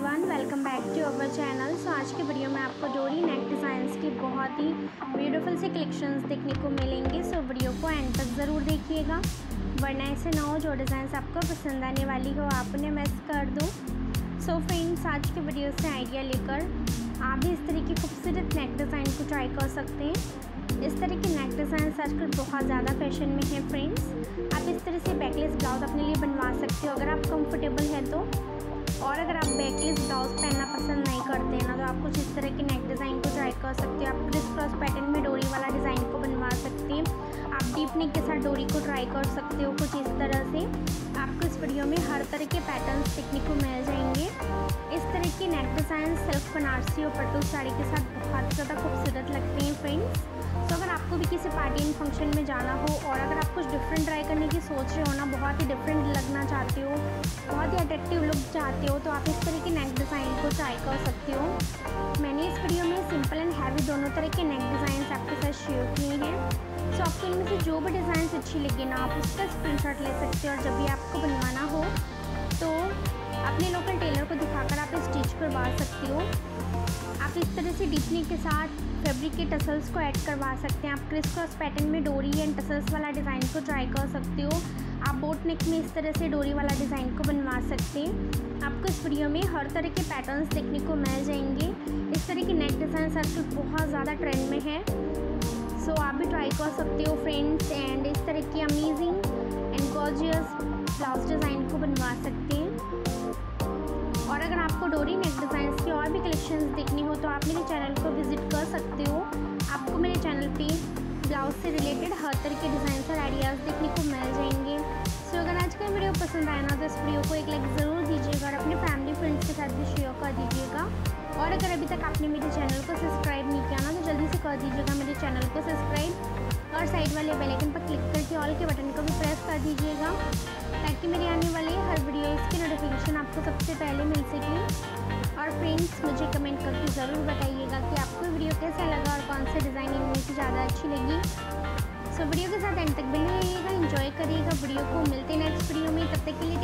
Everyone welcome back to our channel so आज के video में आपको डोरी नेक डिज़ाइंस की बहुत ही ब्यूटीफुल से कलेक्शंस देखने को मिलेंगे सो so, वीडियो को एंड तक ज़रूर देखिएगा। वरना ऐसे ना हो जो डिज़ाइंस आपको पसंद आने वाली हो आप उन्हें मिस कर दो। सो फ्रेंड्स आज के वीडियो से आइडिया लेकर आप भी इस तरह की खूबसूरत नेक डिज़ाइन को ट्राई कर सकते हैं। इस तरह के नेक डिज़ाइन आजकल बहुत ज़्यादा फ़ैशन में है फ्रेंड्स आप इस तरह से बैकलेस ब्लाउज अपने लिए बनवा सकते हो अगर आप कंफर्टेबल हैं तो। और अगर आप बैकलेस ब्लाउज पहनना पसंद नहीं करते ना तो आप कुछ इस तरह के नेक डिज़ाइन को ट्राई कर सकते हो। आप क्रिस क्रॉस पैटर्न में डोरी वाला डिज़ाइन को बनवा सकते हैं। आप डीप नेक के साथ डोरी को ट्राई कर सकते हो कुछ इस तरह से। आपको इस वीडियो में हर तरह के पैटर्न्स देखने को मिल जाएँगे। इस तरह की नेक डिज़ाइन सिल्क बनारसी और पट्टू साड़ी के साथ बहुत ज़्यादा खूबसूरत लगते हैं फ्रेंड्स तो अगर आपको भी किसी पार्टी इन फ़ंक्शन में जाना हो और अगर आप कुछ डिफरेंट ट्राई करने की सोच रहे हो ना, बहुत ही डिफरेंट लगना चाहते हो, बहुत ही अट्रैक्टिव लुक चाहते हो तो आप इस तरह के नेक डिज़ाइन को ट्राई कर सकते हो। मैंने इस वीडियो में सिंपल एंड हैवी दोनों तरह के नेक डिज़ाइन आपके साथ शेयर किए हैं। सो आपको इनमें से जो भी डिज़ाइन अच्छी लगे ना, आप उसका स्क्रीन ले सकते हो और जब भी आपको बनवाना हो तो अपने लोकल टेलर को दिखाकर आप स्टिच करवा सकते हो। आप इस तरह से डिपनी के साथ फैब्रिक के टसल्स को ऐड करवा सकते हैं। आप क्रिस क्रॉस पैटर्न में डोरी एंड टसल्स वाला डिज़ाइन को ट्राई कर सकते हो। आप बोट नेक में इस तरह से डोरी वाला डिज़ाइन को बनवा सकते हैं। आपको इस वीडियो में हर तरह के पैटर्न्स देखने को मिल जाएँगे। इस तरह के नेक डिज़ाइन आजकल बहुत ज़्यादा ट्रेंड में है। सो आप भी ट्राई कर सकते हो फ्रेंड्स एंड इस तरह की amazing and gorgeous blouse design को बनवा सकते और अगर आपको डोरी नेक डिज़ाइन की और भी कलेक्शंस देखनी हो तो आप मेरे चैनल को विज़िट कर सकते हो। आपको मेरे चैनल पे ब्लाउज से रिलेटेड हर तरह के डिज़ाइन और आइडियाज़ देखने को मिल जाएँगे। सो so, अगर आज का वीडियो पसंद आया ना तो इस वीडियो को एक लाइक ज़रूर दीजिएगा और अपने फैमिली फ्रेंड्स के साथ भी शेयर कर दीजिएगा। और अगर अभी तक आपने मेरे चैनल को सब्सक्राइब नहीं किया ना तो जल्दी से कर दीजिएगा मेरे चैनल को सब्सक्राइब और साइड वाले बेलाइकन पर क्लिक करके ऑल के बटन को भी प्रेस कर दीजिएगा। ताकि मेरी आने वाली हर वीडियोज़ की नोटिफिकेशन आपको सबसे पहले मिल सके और फ्रेंड्स मुझे कमेंट करके ज़रूर बताइएगा कि आपको वीडियो कैसा लगा और कौन से डिज़ाइन इनमें से ज़्यादा अच्छी लगी। सो वीडियो के साथ एंड तक बने रहिएगा इंजॉय करिएगा, वीडियो को मिलते नेक्स्ट वीडियो में। तब तक के लिए